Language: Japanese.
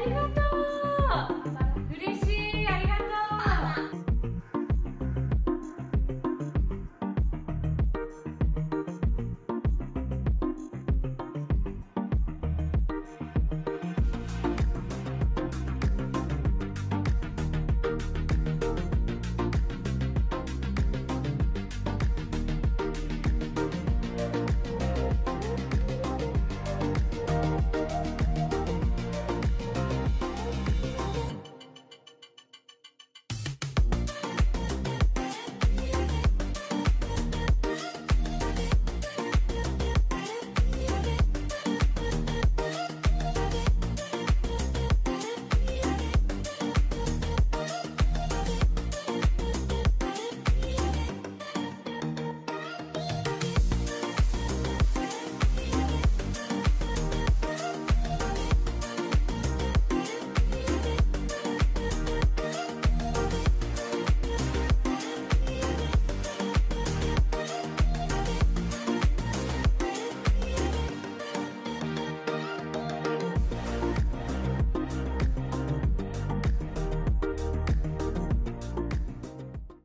ありがとう。